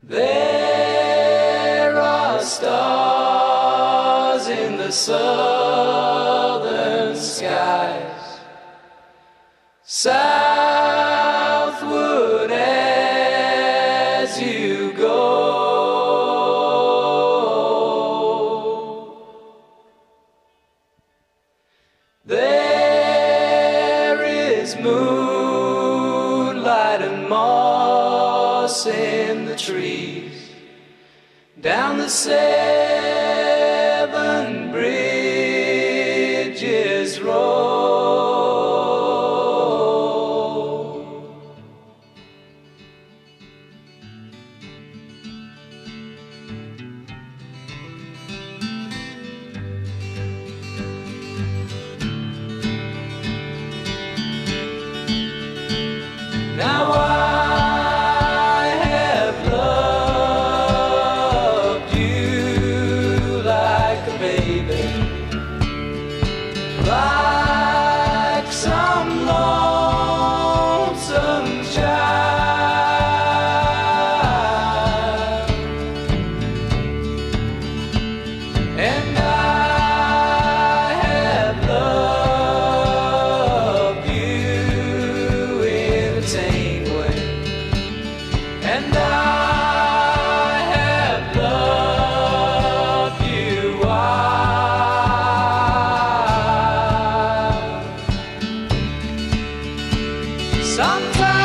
There are stars in the southern skies, southward as you go. There is moonlight and morn us in the trees down the seven bridge. Sometimes